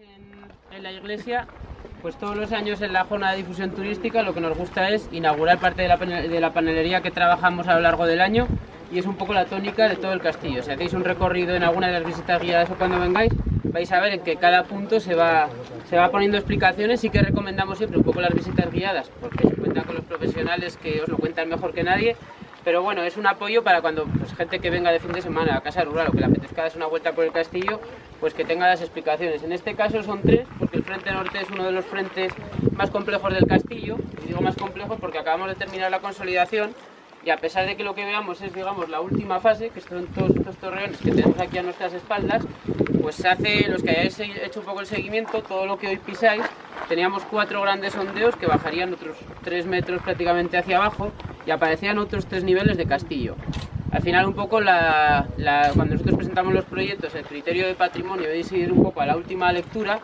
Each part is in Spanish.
En, en la iglesia, pues todos los años en la zona de difusión turística lo que nos gusta es inaugurar parte de la, de la panelería que trabajamos a lo largo del año y es un poco la tónica de todo el castillo. Si hacéis un recorrido en alguna de las visitas guiadas o cuando vengáis, vais a ver en que cada punto se va, se va poniendo explicaciones y que recomendamos siempre un poco las visitas guiadas porque se cuentan con los profesionales que os lo cuentan mejor que nadie. Pero bueno, es un apoyo para cuando pues, gente que venga de fin de semana a casa rural o que le apetezca darse una vuelta por el castillo, pues que tenga las explicaciones. En este caso son tres, porque el frente norte es uno de los frentes más complejos del castillo. Y digo más complejos porque acabamos de terminar la consolidación y a pesar de que lo que veamos es, digamos, la última fase, que son todos estos torreones que tenemos aquí a nuestras espaldas, pues hace, los que hayáis hecho un poco el seguimiento, todo lo que hoy pisáis, teníamos cuatro grandes ondeos que bajarían otros tres metros prácticamente hacia abajo y aparecían otros tres niveles de castillo. Al final un poco la, cuando nosotros presentamos los proyectos, el criterio de patrimonio debéis ir un poco a la última lectura.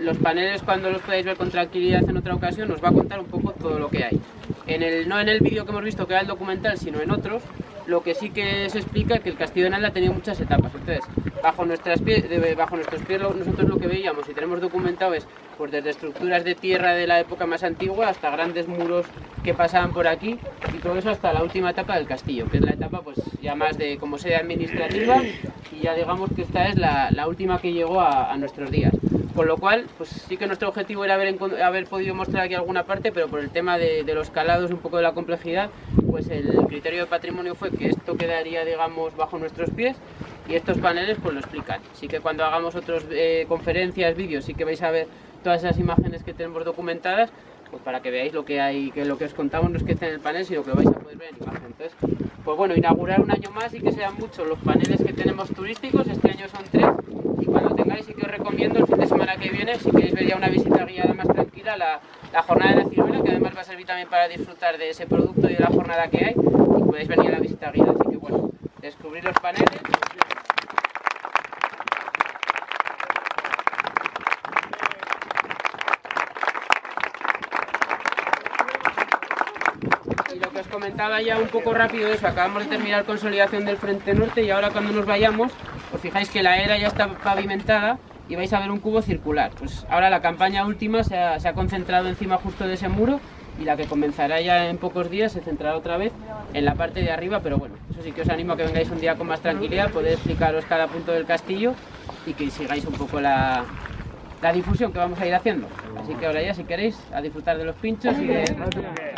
Los paneles cuando los podáis ver con tranquilidad en otra ocasión nos va a contar un poco todo lo que hay. En el, no en el vídeo que hemos visto que era el documental, sino en otros, lo que sí que se explica es que el castillo de Nalda tenía muchas etapas. Entonces, bajo, nuestras pie- bajo nuestros pies nosotros lo que veíamos y tenemos documentado es pues desde estructuras de tierra de la época más antigua hasta grandes muros que pasaban por aquí y todo eso hasta la última etapa del castillo, que es la etapa pues ya más de como sede administrativa y ya digamos que esta es la, última que llegó a, nuestros días. Con lo cual, pues sí que nuestro objetivo era haber podido mostrar aquí alguna parte, pero por el tema de, de los calados, un poco de la complejidad, pues el criterio de patrimonio fue que esto quedaría, digamos, bajo nuestros pies y estos paneles pues lo explican. Así que cuando hagamos otras conferencias, vídeos, sí que vais a ver todas esas imágenes que tenemos documentadas, pues para que veáis lo que hay, que lo que os contamos no es que esté en el panel, sino que lo vais a poder ver en imagen. Entonces, pues bueno, inaugurar un año más y que sean muchos los paneles que tenemos turísticos, este año son tres, y cuando tengáis sí que os recomiendo el fin de semana que viene, si queréis ver ya una visita guiada más la jornada de la ciruela, que además va a servir también para disfrutar de ese producto y de la jornada que hay, y podéis venir a la visita guiada, así que bueno, descubrir los paneles. Y lo que os comentaba ya un poco rápido eso, acabamos de terminar consolidación del frente norte y ahora cuando nos vayamos, os fijáis que la era ya está pavimentada y vais a ver un cubo circular. Pues ahora la campaña última se ha, se ha concentrado encima justo de ese muro y la que comenzará ya en pocos días se centrará otra vez en la parte de arriba, pero bueno, eso sí que os animo a que vengáis un día con más tranquilidad, poder explicaros cada punto del castillo y que sigáis un poco la, la difusión que vamos a ir haciendo. Así que ahora ya si queréis a disfrutar de los pinchos y de...